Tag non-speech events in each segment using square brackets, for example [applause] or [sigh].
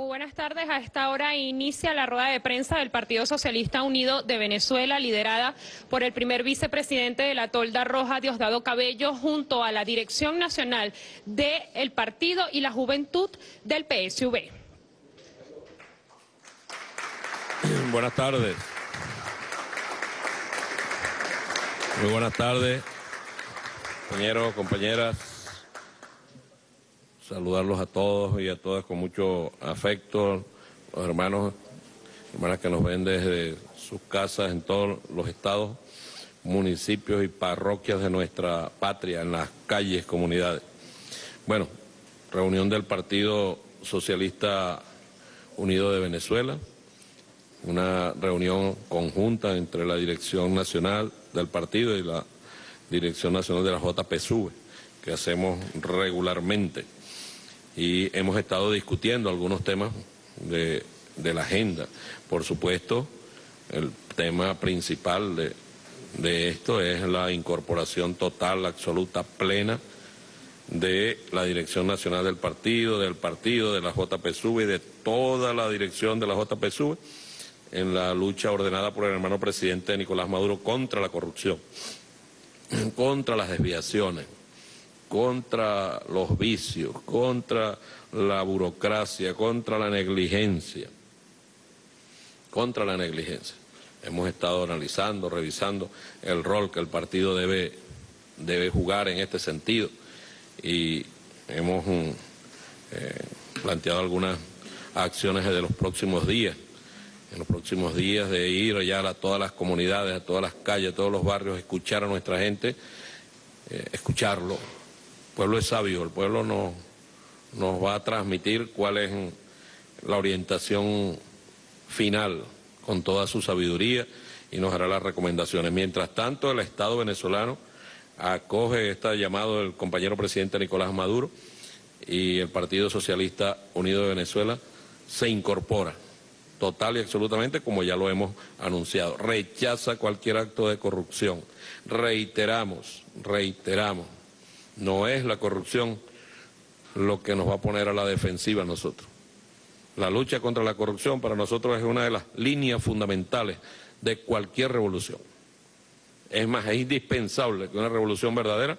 Muy buenas tardes. A esta hora inicia la rueda de prensa del Partido Socialista Unido de Venezuela, liderada por el primer vicepresidente de la Tolda Roja, Diosdado Cabello, junto a la Dirección Nacional del Partido y la Juventud del PSV. [clears throat] Buenas tardes. Muy buenas tardes, compañeros, compañeras saludarlos a todos y a todas con mucho afecto, los hermanos, hermanas que nos ven desde sus casas en todos los estados, municipios y parroquias de nuestra patria, en las calles, comunidades. Bueno, reunión del Partido Socialista Unido de Venezuela, una reunión conjunta entre la Dirección Nacional del partido y la Dirección Nacional de la JPSUV, que hacemos regularmente y hemos estado discutiendo algunos temas de, la agenda. Por supuesto, el tema principal de, esto es la incorporación total, absoluta, plena de la Dirección Nacional del Partido, del Partido, de la JPSUV y de toda la dirección de la JPSUV en la lucha ordenada por el hermano presidente Nicolás Maduro contra la corrupción, contra las desviaciones, contra los vicios, contra la burocracia, contra la negligencia, contra la negligencia. Hemos estado analizando, revisando el rol que el partido debe, debe jugar en este sentido y hemos mm, eh, planteado algunas acciones de los próximos días, en los próximos días de ir ya a todas las comunidades, a todas las calles, a todos los barrios, escuchar a nuestra gente, eh, escucharlo, pueblo es sabio, el pueblo nos, va a transmitir cuál es la orientación final con toda su sabiduría y nos hará las recomendaciones. Mientras tanto, el Estado venezolano acoge este llamado del compañero presidente Nicolás Maduro y el Partido Socialista Unido de Venezuela se incorpora total y absolutamente como ya lo hemos anunciado. Rechaza cualquier acto de corrupción. Reiteramos, reiteramos no es la corrupción lo que nos va a poner a la defensiva a nosotros. La lucha contra la corrupción para nosotros es una de las líneas fundamentales de cualquier revolución. Es más, es indispensable que una revolución verdadera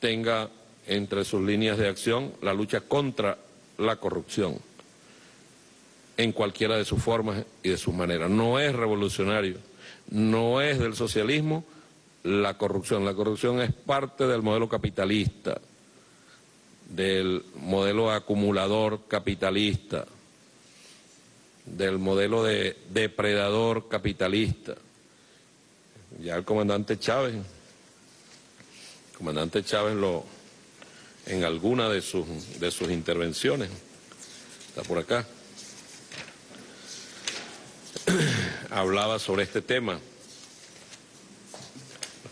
tenga entre sus líneas de acción la lucha contra la corrupción en cualquiera de sus formas y de sus maneras. No es revolucionario, no es del socialismo la corrupción. La corrupción es parte del modelo capitalista, del modelo acumulador capitalista, del modelo de depredador capitalista. Ya el comandante Chávez, el comandante Chávez lo, en alguna de sus, de sus intervenciones, está por acá, [clears throat] hablaba sobre este tema.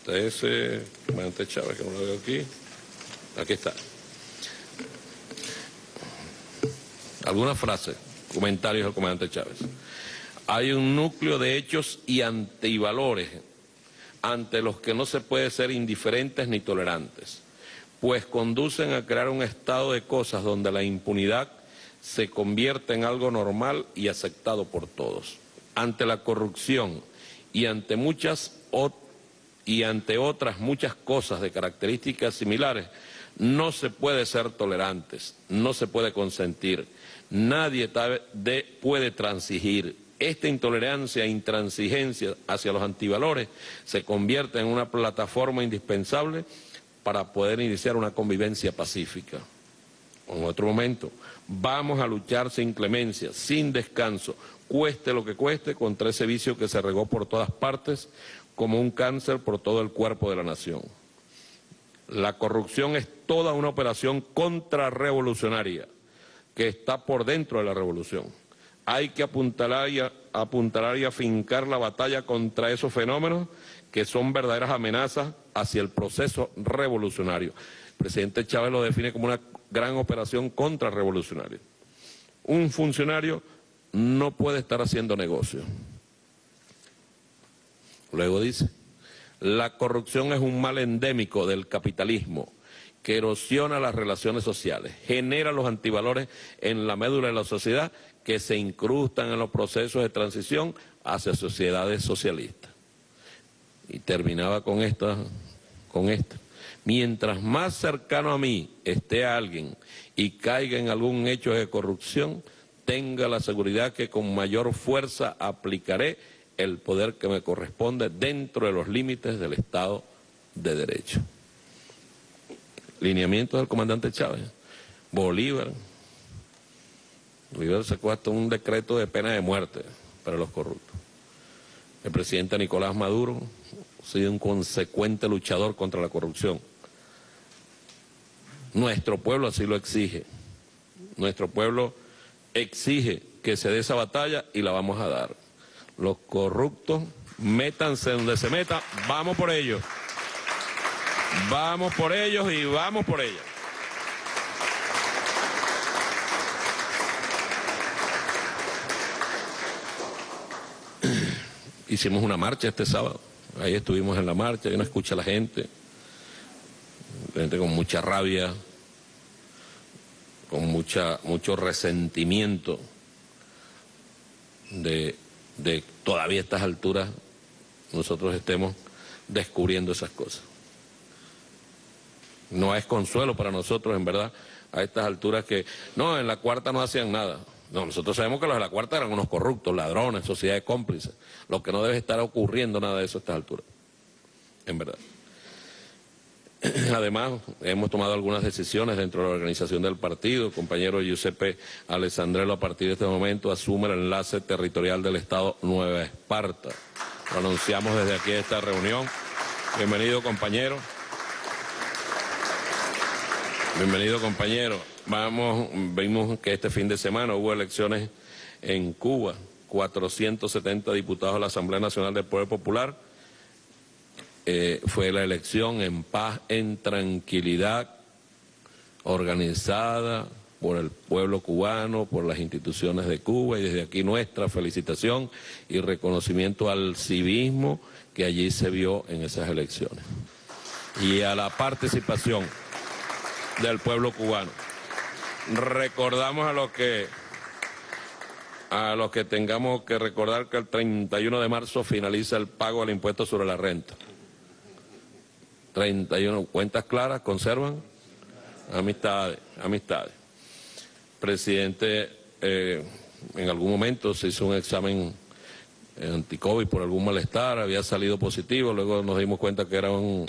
Este es ese comandante Chávez, que no lo veo aquí. Aquí está. Alguna frase, comentarios del comandante Chávez. Hay un núcleo de hechos y antivalores ante los que no se puede ser indiferentes ni tolerantes, pues conducen a crear un estado de cosas donde la impunidad se convierte en algo normal y aceptado por todos. Ante la corrupción y ante muchas otras y ante otras muchas cosas de características similares, no se puede ser tolerantes, no se puede consentir, nadie puede transigir. Esta intolerancia e intransigencia hacia los antivalores se convierte en una plataforma indispensable para poder iniciar una convivencia pacífica. En otro momento, vamos a luchar sin clemencia, sin descanso, cueste lo que cueste, contra ese vicio que se regó por todas partes, como un cáncer por todo el cuerpo de la nación. La corrupción es toda una operación contrarrevolucionaria que está por dentro de la revolución. Hay que apuntalar y, apuntalar y afincar la batalla contra esos fenómenos que son verdaderas amenazas hacia el proceso revolucionario. El presidente Chávez lo define como una gran operación contrarrevolucionaria. Un funcionario no puede estar haciendo negocio. Luego dice, la corrupción es un mal endémico del capitalismo que erosiona las relaciones sociales, genera los antivalores en la médula de la sociedad que se incrustan en los procesos de transición hacia sociedades socialistas. Y terminaba con esta, con esta. Mientras más cercano a mí esté alguien y caiga en algún hecho de corrupción, tenga la seguridad que con mayor fuerza aplicaré el poder que me corresponde dentro de los límites del Estado de Derecho. Lineamiento del comandante Chávez. Bolívar. Bolívar sacó hasta un decreto de pena de muerte para los corruptos. El presidente Nicolás Maduro ha sido un consecuente luchador contra la corrupción. Nuestro pueblo así lo exige. Nuestro pueblo exige que se dé esa batalla y la vamos a dar. Los corruptos, métanse donde se meta, vamos por ellos. Vamos por ellos y vamos por ellos. [clears throat] Hicimos una marcha este sábado. Ahí estuvimos en la marcha, y no escucha la gente. Gente con mucha rabia, con mucha, mucho resentimiento de, de todavía a estas alturas nosotros estemos descubriendo esas cosas. No es consuelo para nosotros, en verdad, a estas alturas que, no, en la cuarta no hacían nada. No, nosotros sabemos que los de la cuarta eran unos corruptos, ladrones, sociedades cómplices. Lo que no debe estar ocurriendo nada de eso a estas alturas, en verdad. [clears throat] Además, hemos tomado algunas decisiones dentro de la organización del partido. Compañero Giuseppe Alessandrello, a partir de este momento, asume el enlace territorial del Estado Nueva Esparta. Lo anunciamos desde aquí esta reunión. Bienvenido, compañero. Bienvenido, compañero. Vamos, vimos que este fin de semana hubo elecciones en Cuba, 470 diputados de la Asamblea Nacional del Poder Popular eh, fue la elección en paz, en tranquilidad, organizada por el pueblo cubano, por las instituciones de Cuba y desde aquí nuestra felicitación y reconocimiento al civismo que allí se vio en esas elecciones y a la participación del pueblo cubano. Recordamos a los que a los que tengamos que recordar que el 31 de marzo finaliza el pago del impuesto sobre la renta. 31 cuentas claras, conservan amistades, amistades. Presidente, eh, en algún momento se hizo un examen anti-COVID por algún malestar, había salido positivo, luego nos dimos cuenta que era un,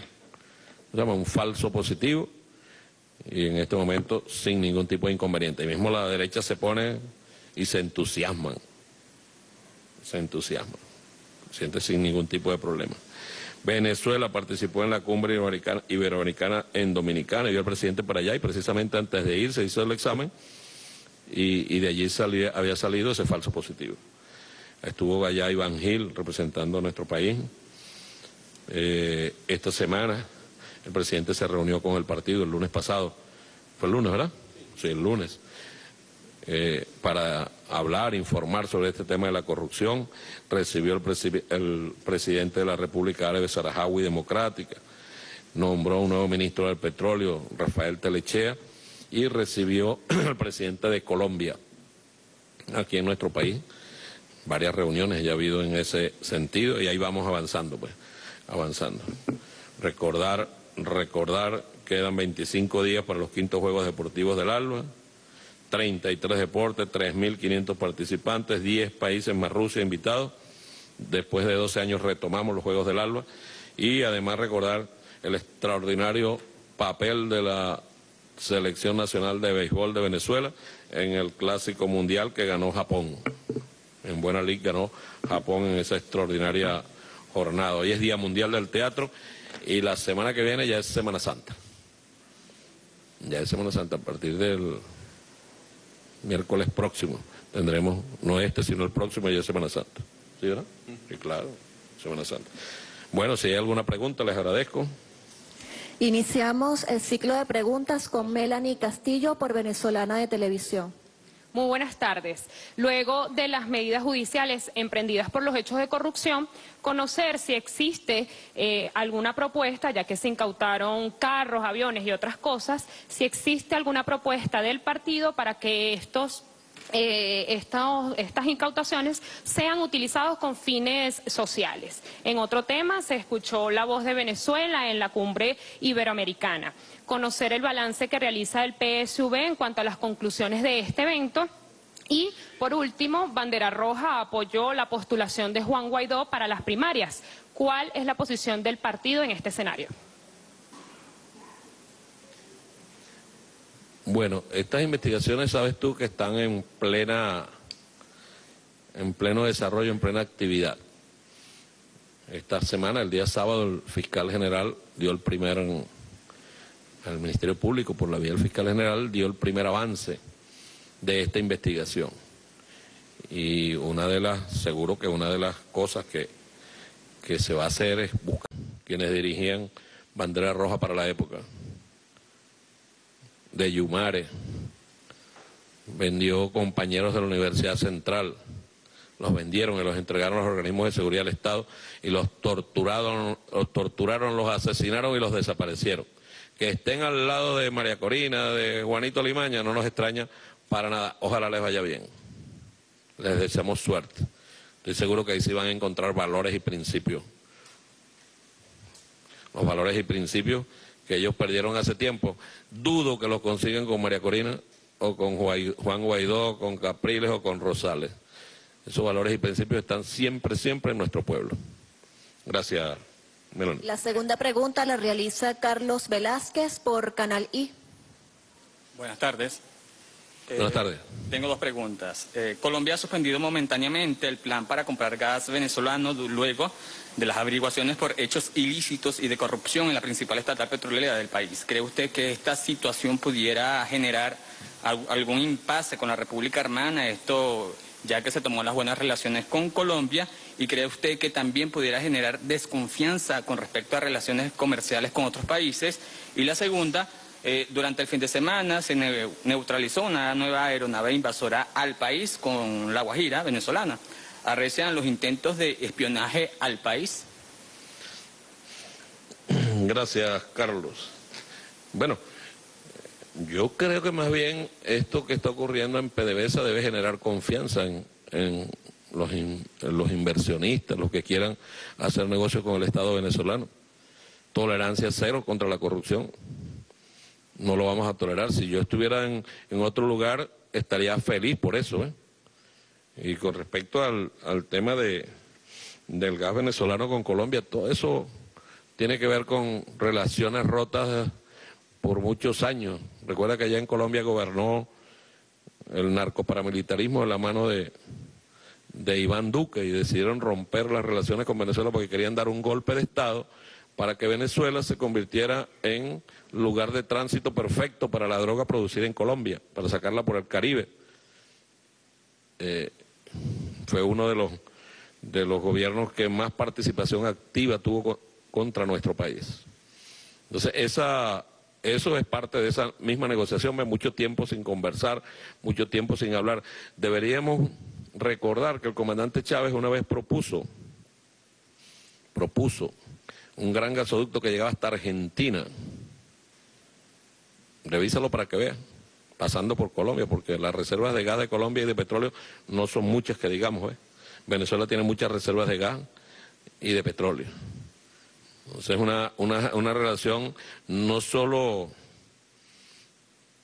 un falso positivo y en este momento sin ningún tipo de inconveniente. Y mismo la derecha se pone y se entusiasman, se entusiasman, siente sin ningún tipo de problema. Venezuela participó en la cumbre iberoamericana, en Dominicana, y el presidente para allá y precisamente antes de ir se hizo el examen y, de allí había salido ese falso positivo. Estuvo allá Iván Gil representando a nuestro país. Eh, esta semana el presidente se reunió con el partido el lunes pasado. Fue el lunes, ¿verdad? Sí, el lunes. Eh, para hablar, informar sobre este tema de la corrupción. Recibió el, presidente de la República Árabe Sarajawi Democrática, nombró un nuevo ministro del Petróleo, Rafael Telechea, y recibió [clears throat] al presidente de Colombia, aquí en nuestro país. Varias reuniones ya ha habido en ese sentido y ahí vamos avanzando, pues, avanzando. Recordar, recordar, quedan 25 días para los quintos Juegos Deportivos del ALBA 33 deportes, 3.500 participantes, 10 países más Rusia invitados. Después de 12 años retomamos los Juegos del Alba y además recordar el extraordinario papel de la Selección Nacional de Béisbol de Venezuela en el Clásico Mundial que ganó Japón. En Buena Liga ganó Japón en esa extraordinaria jornada. Hoy es Día Mundial del Teatro y la semana que viene ya es Semana Santa. Ya es Semana Santa a partir del miércoles próximo tendremos, no este, sino el próximo, ya Semana Santa. ¿Sí, verdad? Sí, claro, Semana Santa. Bueno, si hay alguna pregunta, les agradezco. Iniciamos el ciclo de preguntas con Melanie Castillo por Venezolana de Televisión. Muy buenas tardes. Luego de las medidas judiciales emprendidas por los hechos de corrupción, conocer si existe eh, alguna propuesta, ya que se incautaron carros, aviones y otras cosas, si existe alguna propuesta del partido para que estos eh, estas incautaciones sean utilizados con fines sociales. En otro tema, se escuchó la voz de Venezuela en la cumbre iberoamericana conocer el balance que realiza el PSV en cuanto a las conclusiones de este evento. Y, por último, Bandera Roja apoyó la postulación de Juan Guaidó para las primarias. ¿Cuál es la posición del partido en este escenario? Bueno, estas investigaciones, sabes tú, que están en plena, en pleno desarrollo, en plena actividad. Esta semana, el día sábado, el fiscal general dio el primer el Ministerio Público, por la vía del fiscal general, dio el primer avance de esta investigación. Y una de las, seguro que una de las cosas que, que se va a hacer es buscar quienes dirigían Bandera Roja para la época. De Yumare, vendió compañeros de la Universidad Central, los vendieron y los entregaron a los organismos de seguridad del Estado y los torturaron, los torturaron, los asesinaron y los desaparecieron que estén al lado de María Corina, de Juanito Limaña, no nos extraña para nada. Ojalá les vaya bien. Les deseamos suerte. Estoy seguro que ahí sí van a encontrar valores y principios. Los valores y principios que ellos perdieron hace tiempo. Dudo que los consigan con María Corina o con Juan Guaidó, con Capriles o con Rosales. Esos valores y principios están siempre, siempre en nuestro pueblo. Gracias. La segunda pregunta la realiza Carlos Velázquez por Canal I. Buenas tardes. Buenas eh, tardes. Tengo dos preguntas. Eh, Colombia ha suspendido momentáneamente el plan para comprar gas venezolano luego de las averiguaciones por hechos ilícitos y de corrupción en la principal estatal petrolera del país. ¿Cree usted que esta situación pudiera generar algún impasse con la República Hermana? Esto ya que se tomó las buenas relaciones con Colombia y cree usted que también pudiera generar desconfianza con respecto a relaciones comerciales con otros países. Y la segunda, eh, durante el fin de semana se neutralizó una nueva aeronave invasora al país con la Guajira venezolana. ¿Arrecian los intentos de espionaje al país? [clears throat] Gracias, Carlos. Bueno, yo creo que más bien esto que está ocurriendo en PDVSA debe generar confianza en, los, los inversionistas, los que quieran hacer negocios con el Estado venezolano. Tolerancia cero contra la corrupción. No lo vamos a tolerar. Si yo estuviera en, otro lugar, estaría feliz por eso. ¿eh? Y con respecto al, al tema de, del gas venezolano con Colombia, todo eso tiene que ver con relaciones rotas por muchos años. Recuerda que allá en Colombia gobernó el narcoparamilitarismo en la mano de, de Iván Duque y decidieron romper las relaciones con Venezuela porque querían dar un golpe de Estado para que Venezuela se convirtiera en lugar de tránsito perfecto para la droga producida en Colombia, para sacarla por el Caribe. Eh, fue uno de los, de los gobiernos que más participación activa tuvo contra nuestro país. Entonces, esa eso es parte de esa misma negociación, mucho tiempo sin conversar, mucho tiempo sin hablar. Deberíamos recordar que el comandante Chávez una vez propuso, propuso un gran gasoducto que llegaba hasta Argentina. Revísalo para que vean, pasando por Colombia, porque las reservas de gas de Colombia y de petróleo no son muchas que digamos. ¿eh? Venezuela tiene muchas reservas de gas y de petróleo es una, una, una relación no solo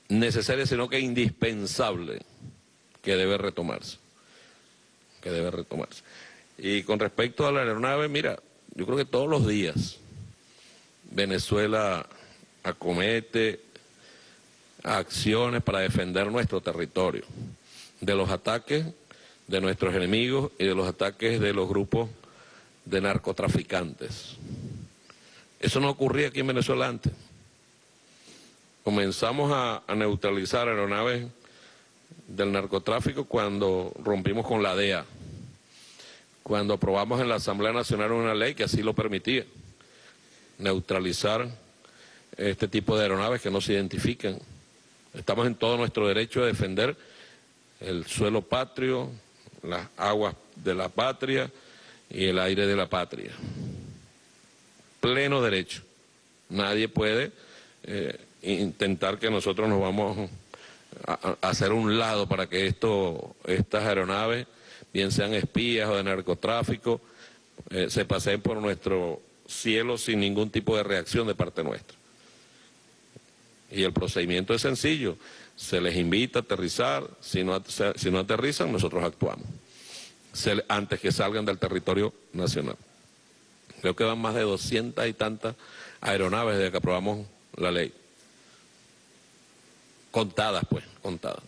necesaria, sino que indispensable que debe retomarse. Que debe retomarse. Y con respecto a la aeronave, mira, yo creo que todos los días Venezuela acomete acciones para defender nuestro territorio de los ataques de nuestros enemigos y de los ataques de los grupos de narcotraficantes. Eso no ocurría aquí en Venezuela antes. Comenzamos a, neutralizar aeronaves del narcotráfico cuando rompimos con la DEA, cuando aprobamos en la Asamblea Nacional una ley que así lo permitía, neutralizar este tipo de aeronaves que no se identifican. Estamos en todo nuestro derecho a defender el suelo patrio, las aguas de la patria y el aire de la patria. Pleno derecho. Nadie puede eh, intentar que nosotros nos vamos a, hacer un lado para que esto, estas aeronaves, bien sean espías o de narcotráfico, eh, se paseen por nuestro cielo sin ningún tipo de reacción de parte nuestra. Y el procedimiento es sencillo, se les invita a aterrizar, si no, si no aterrizan nosotros actuamos, antes que salgan del territorio nacional. Creo que van más de doscientas y tantas aeronaves desde que aprobamos la ley. Contadas, pues, contadas.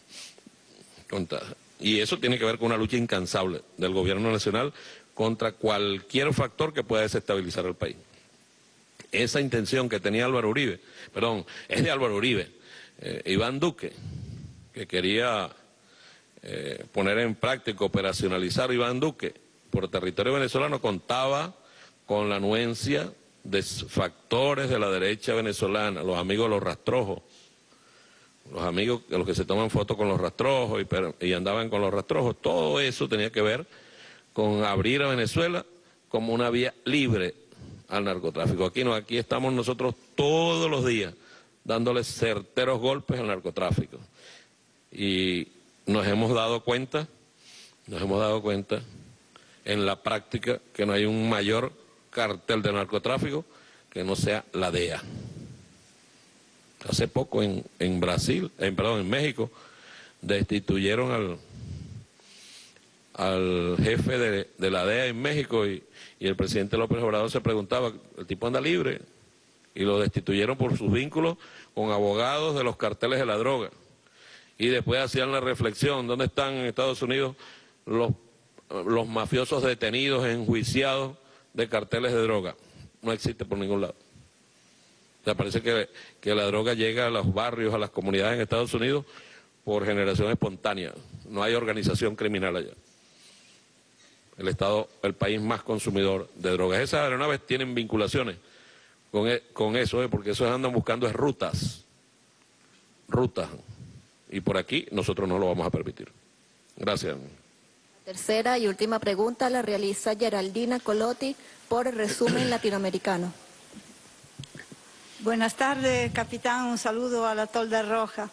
Contadas. Y eso tiene que ver con una lucha incansable del gobierno nacional contra cualquier factor que pueda desestabilizar el país. Esa intención que tenía Álvaro Uribe, perdón, es de Álvaro Uribe, eh, Iván Duque, que quería eh, poner en práctica, operacionalizar Iván Duque por territorio venezolano, contaba con la anuencia de factores de la derecha venezolana, los amigos de los rastrojos, los amigos, los que se toman fotos con los rastrojos y, y andaban con los rastrojos, todo eso tenía que ver con abrir a Venezuela como una vía libre al narcotráfico. Aquí no, aquí estamos nosotros todos los días dándole certeros golpes al narcotráfico. Y nos hemos dado cuenta, nos hemos dado cuenta en la práctica que no hay un mayor cartel de narcotráfico que no sea la DEA. Hace poco en, en Brasil, en, perdón, en México, destituyeron al, al jefe de, la DEA en México y, el presidente López Obrador se preguntaba, el tipo anda libre y lo destituyeron por sus vínculos con abogados de los carteles de la droga. Y después hacían la reflexión, ¿dónde están en Estados Unidos los, los mafiosos detenidos, enjuiciados de carteles de droga? No existe por ningún lado. O parece que, que la droga llega a los barrios, a las comunidades en Estados Unidos por generación espontánea. No hay organización criminal allá el Estado, el país más consumidor de drogas. Esas aeronaves tienen vinculaciones con, e, con eso, ¿eh? porque esos andan buscando es rutas, rutas. Y por aquí nosotros no lo vamos a permitir. Gracias. Tercera y última pregunta la realiza Geraldina Colotti por el resumen latinoamericano. Buenas tardes, capitán. Un saludo a la Tolda Roja.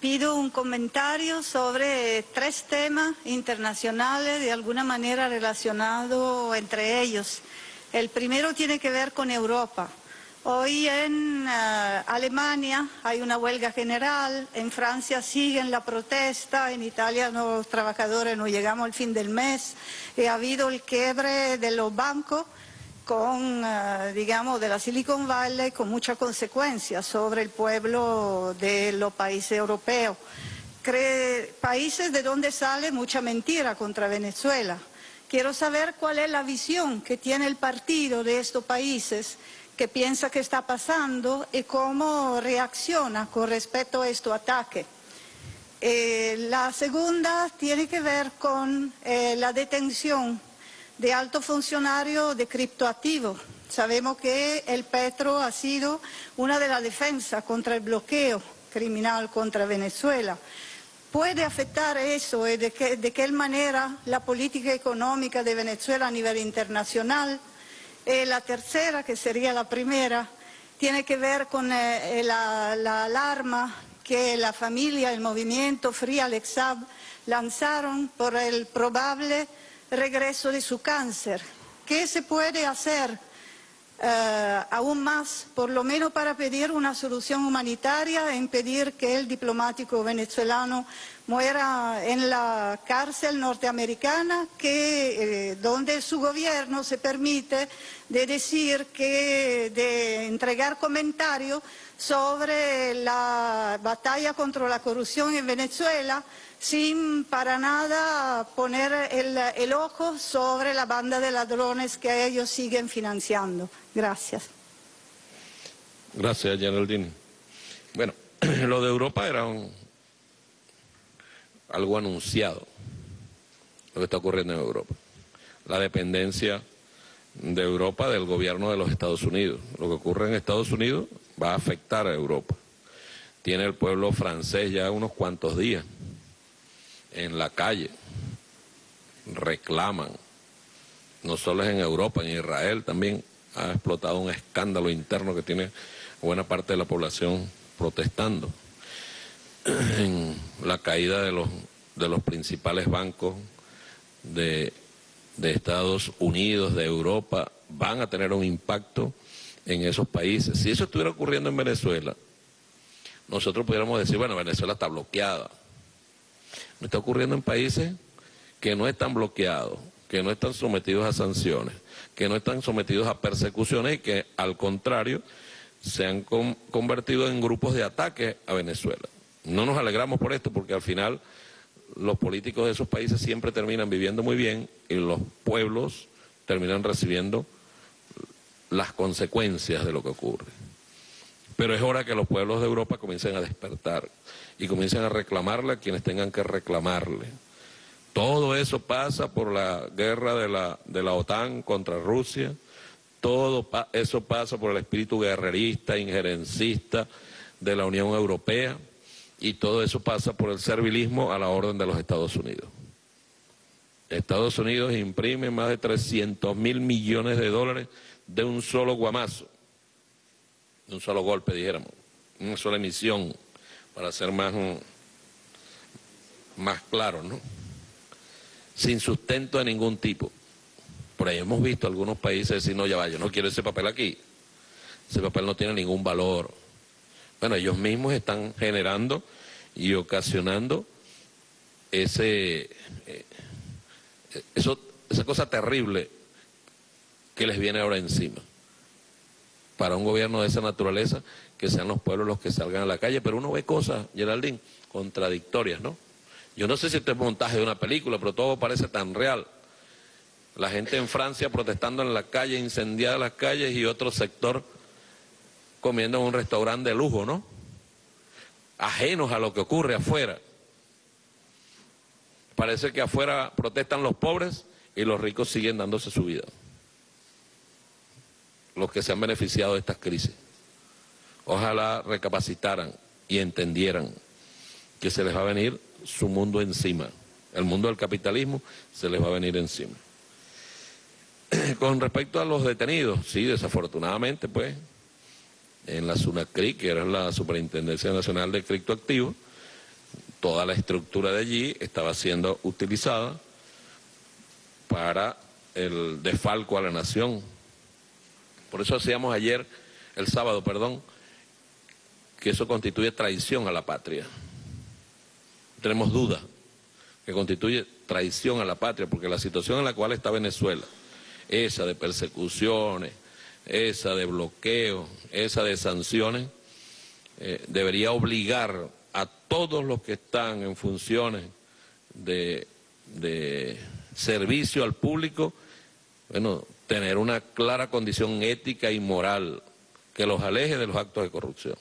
Pido un comentario sobre tres temas internacionales de alguna manera relacionados entre ellos. El primero tiene que ver con Europa. Hoy en eh, Alemania hay una huelga general, en Francia siguen la protesta, en Italia los trabajadores no llegamos al fin del mes, y ha habido el quiebre de los bancos con, eh, digamos, de la Silicon Valley con muchas consecuencias sobre el pueblo de los países europeos. países de donde sale mucha mentira contra Venezuela. Quiero saber cuál es la visión que tiene el partido de estos países que piensa que está pasando y cómo reacciona con respecto a estos ataques. Eh, la segunda tiene que ver con eh, la detención de alto funcionario de criptoactivos. Sabemos que el Petro ha sido una de las defensas contra el bloqueo criminal contra Venezuela. ¿Puede afectar eso y de qué, manera la política económica de Venezuela a nivel internacional? Eh, la tercera, que sería la primera, tiene que ver con eh, eh, la, alarma que la familia, el movimiento Free Alexab lanzaron por el probable regreso de su cáncer. ¿Qué se puede hacer eh, aún más, por lo menos para pedir una solución humanitaria e impedir que el diplomático venezolano muera en la cárcel norteamericana, que, eh, donde su gobierno se permite de decir que, de entregar comentarios sobre la batalla contra la corrupción en Venezuela, sin para nada poner el, ojo sobre la banda de ladrones que ellos siguen financiando. Gracias. Gracias, Geraldine. Bueno, [clears throat] lo de Europa era algo anunciado, lo que está ocurriendo en Europa. La dependencia de Europa del gobierno de los Estados Unidos. Lo que ocurre en Estados Unidos va a afectar a Europa. Tiene el pueblo francés ya unos cuantos días en la calle, reclaman. No solo es en Europa, en Israel también ha explotado un escándalo interno que tiene buena parte de la población protestando. [clears throat] En la caída de los, de los principales bancos de, de Estados Unidos, de Europa, van a tener un impacto en esos países. Si eso estuviera ocurriendo en Venezuela, nosotros pudiéramos decir, bueno, Venezuela está bloqueada. Está ocurriendo en países que no están bloqueados, que no están sometidos a sanciones, que no están sometidos a persecuciones y que al contrario se han convertido en grupos de ataque a Venezuela. No nos alegramos por esto porque al final los políticos de esos países siempre terminan viviendo muy bien y los pueblos terminan recibiendo las consecuencias de lo que ocurre. Pero es hora que los pueblos de Europa comiencen a despertar y comiencen a reclamarle a quienes tengan que reclamarle. Todo eso pasa por la guerra de la, de la OTAN contra Rusia, todo eso pasa por el espíritu guerrerista, injerencista de la Unión Europea y todo eso pasa por el servilismo a la orden de los Estados Unidos. Estados Unidos imprime más de 300 mil millones de dólares de un solo guamazo, un solo golpe, dijéramos, una sola emisión, para ser más, más claro, ¿no? Sin sustento de ningún tipo. Por ahí hemos visto algunos países decir, no, ya vaya, no quiero ese papel aquí. Ese papel no tiene ningún valor. Bueno, ellos mismos están generando y ocasionando ese, eh, eso, esa cosa terrible que les viene ahora encima. Para un gobierno de esa naturaleza, que sean los pueblos los que salgan a la calle, pero uno ve cosas, Geraldine, contradictorias, ¿no? Yo no sé si este es montaje de una película, pero todo parece tan real. La gente en Francia protestando en la calle, incendiada las calles y otro sector comiendo en un restaurante de lujo, ¿no? Ajenos a lo que ocurre afuera. Parece que afuera protestan los pobres y los ricos siguen dándose su vida los que se han beneficiado de estas crisis. Ojalá recapacitaran y entendieran que se les va a venir su mundo encima. El mundo del capitalismo se les va a venir encima. [clears throat] Con respecto a los detenidos, sí, desafortunadamente, pues, en la SUNACRI, que era la Superintendencia Nacional de Criptoactivos, toda la estructura de allí estaba siendo utilizada para el desfalco a la nación, por eso hacíamos ayer, el sábado, perdón, que eso constituye traición a la patria. tenemos duda que constituye traición a la patria, porque la situación en la cual está Venezuela, esa de persecuciones, esa de bloqueo, esa de sanciones, eh, debería obligar a todos los que están en funciones de, de servicio al público, bueno, tener una clara condición ética y moral que los aleje de los actos de corrupción.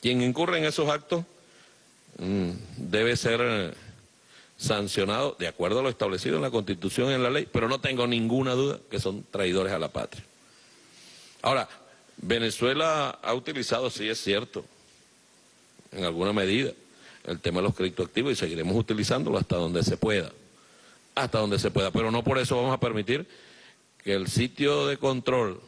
Quien incurre en esos actos mm, debe ser eh, sancionado de acuerdo a lo establecido en la Constitución y en la ley, pero no tengo ninguna duda que son traidores a la patria. Ahora, Venezuela ha utilizado, sí es cierto, en alguna medida, el tema de los créditos activos y seguiremos utilizándolo hasta donde se pueda, hasta donde se pueda, pero no por eso vamos a permitir que el sitio de control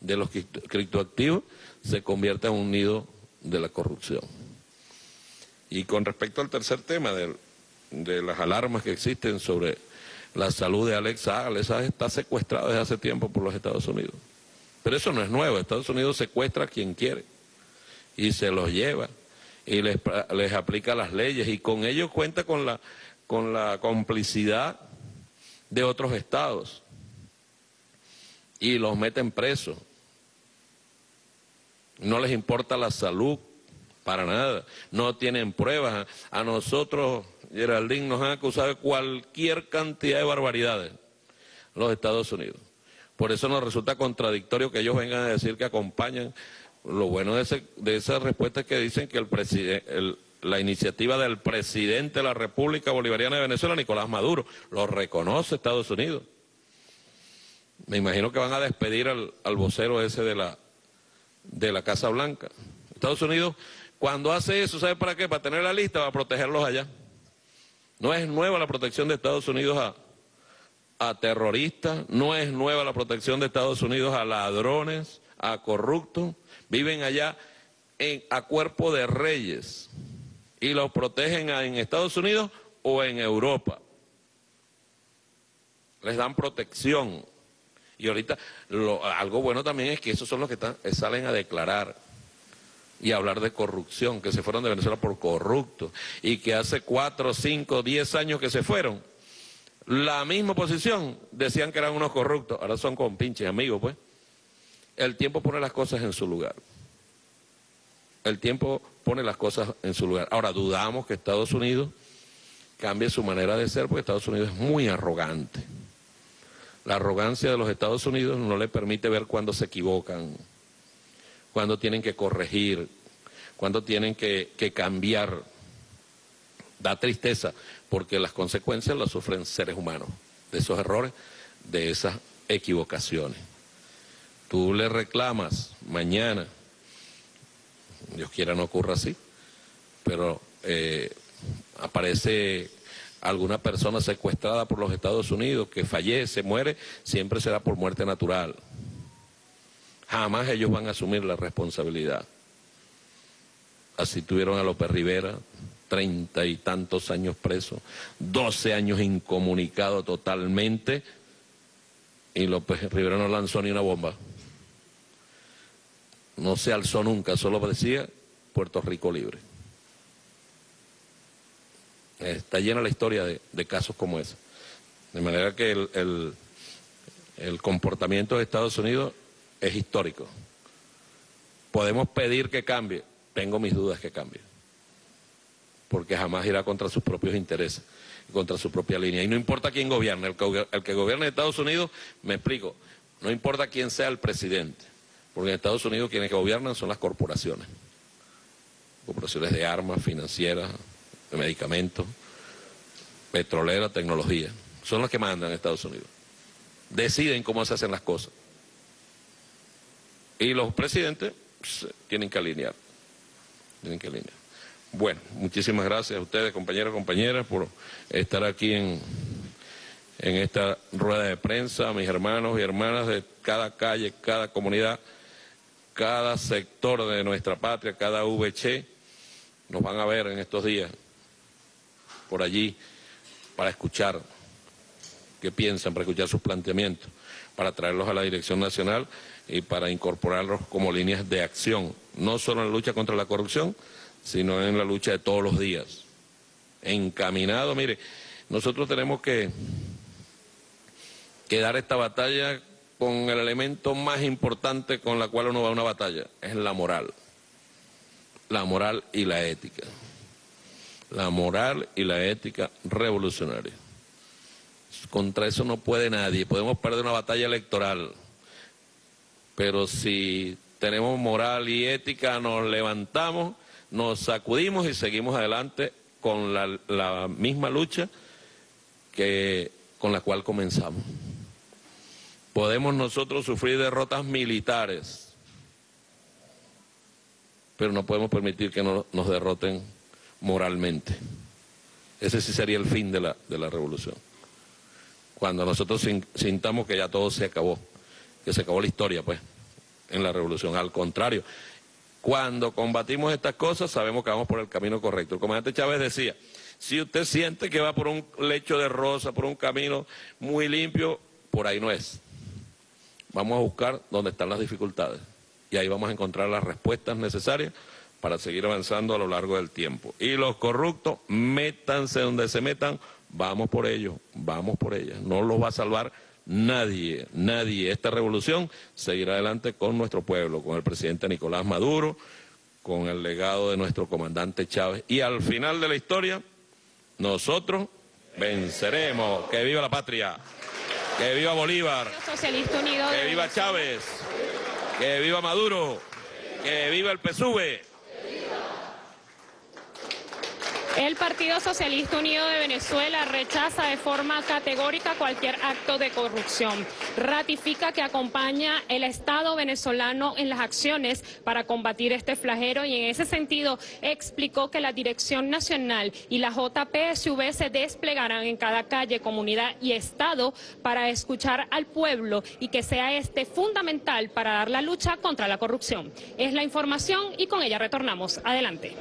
de los criptoactivos se convierta en un nido de la corrupción. Y con respecto al tercer tema de, las alarmas que existen sobre la salud de Alexa, Alexa está secuestrada desde hace tiempo por los Estados Unidos. Pero eso no es nuevo, Estados Unidos secuestra a quien quiere y se los lleva y les, les aplica las leyes y con ello cuenta con la, con la complicidad de otros estados y los meten presos. No les importa la salud para nada, no tienen pruebas. A nosotros, Geraldine, nos han acusado de cualquier cantidad de barbaridades, los Estados Unidos. Por eso nos resulta contradictorio que ellos vengan a decir que acompañan. Lo bueno de, de esa respuesta es que dicen que el, la iniciativa del presidente de la República Bolivariana de Venezuela, Nicolás Maduro, lo reconoce Estados Unidos. Me imagino que van a despedir al, vocero ese de la, de la Casa Blanca. Estados Unidos, cuando hace eso, ¿sabe para qué? Para tener la lista, para protegerlos allá. No es nueva la protección de Estados Unidos a, a terroristas, no es nueva la protección de Estados Unidos a ladrones, a corruptos. Viven allá en, a cuerpo de reyes y los protegen en Estados Unidos o en Europa. Les dan protección. Y ahorita algo bueno también es que esos son los que están, salen a declarar y hablar de corrupción, que se fueron de Venezuela por corruptos y que hace cuatro, cinco, diez años que se fueron, la misma posición decían que eran unos corruptos, ahora son con pinches amigos, pues. El tiempo pone las cosas en su lugar. El tiempo pone las cosas en su lugar. Ahora dudamos que Estados Unidos cambie su manera de ser porque Estados Unidos es muy arrogante. La arrogancia de los Estados Unidos no le permite ver cuando se equivocan, cuando tienen que corregir, cuando tienen que, que cambiar. Da tristeza porque las consecuencias las sufren seres humanos de esos errores, de esas equivocaciones. Tú le reclamas mañana Dios quiera no ocurra así, pero eh, aparece alguna persona secuestrada por los Estados Unidos que fallece, muere, siempre será por muerte natural. Jamás ellos van a asumir la responsabilidad. Así tuvieron a López Rivera, treinta y tantos años preso, doce años incomunicado totalmente, y López Rivera no lanzó ni una bomba no se alzó nunca, solo decía Puerto Rico libre. Está llena la historia de, casos como ese. De manera que el, el comportamiento de Estados Unidos es histórico. Podemos pedir que cambie, tengo mis dudas que cambie, porque jamás irá contra sus propios intereses, contra su propia línea. Y no importa quién gobierne, el que, el que gobierne Estados Unidos, me explico, no importa quién sea el presidente, porque en Estados Unidos quienes gobiernan son las corporaciones. Corporaciones de armas, financieras, medicamentos, petrolera, tecnología. Son las que mandan en Estados Unidos. Deciden cómo se hacen las cosas. Y los presidentes tienen que alinear. Tienen que alinear. Bueno, muchísimas gracias a ustedes, compañeros compañeras, por estar aquí en, en esta rueda de prensa, mis hermanos y hermanas de cada calle, cada comunidad cada sector de nuestra patria, cada VC, nos van a ver en estos días por allí para escuchar qué piensan, para escuchar sus planteamientos, para traerlos a la dirección nacional y para incorporarlos como líneas de acción, no solo en la lucha contra la corrupción, sino en la lucha de todos los días. Encaminado, mire, nosotros tenemos que, que dar esta batalla con el elemento más importante con la cual uno va a una batalla, es la moral. La moral y la ética. La moral y la ética revolucionaria. Contra eso no puede nadie. Podemos perder una batalla electoral, pero si tenemos moral y ética, nos levantamos, nos sacudimos y seguimos adelante con la, la misma lucha que con la cual comenzamos. Podemos nosotros sufrir derrotas militares, pero no podemos permitir que nos derroten moralmente. Ese sí sería el fin de la, de la revolución. Cuando nosotros sintamos que ya todo se acabó, que se acabó la historia, pues, en la revolución. Al contrario, cuando combatimos estas cosas sabemos que vamos por el camino correcto. El comandante Chávez decía, si usted siente que va por un lecho de rosa, por un camino muy limpio, por ahí no es. Vamos a buscar dónde están las dificultades y ahí vamos a encontrar las respuestas necesarias para seguir avanzando a lo largo del tiempo. Y los corruptos, métanse donde se metan, vamos por ellos, vamos por ellas. No los va a salvar nadie, nadie. Esta revolución seguirá adelante con nuestro pueblo, con el presidente Nicolás Maduro, con el legado de nuestro comandante Chávez. Y al final de la historia, nosotros venceremos. Que viva la patria. Que viva Bolívar. Que viva Chávez. Que viva Maduro. Que viva el PSUV. El Partido Socialista Unido de Venezuela rechaza de forma categórica cualquier acto de corrupción. Ratifica que acompaña el Estado venezolano en las acciones para combatir este flagelo y en ese sentido explicó que la Dirección Nacional y la JPSV se desplegarán en cada calle, comunidad y Estado para escuchar al pueblo y que sea este fundamental para dar la lucha contra la corrupción. Es la información y con ella retornamos. Adelante.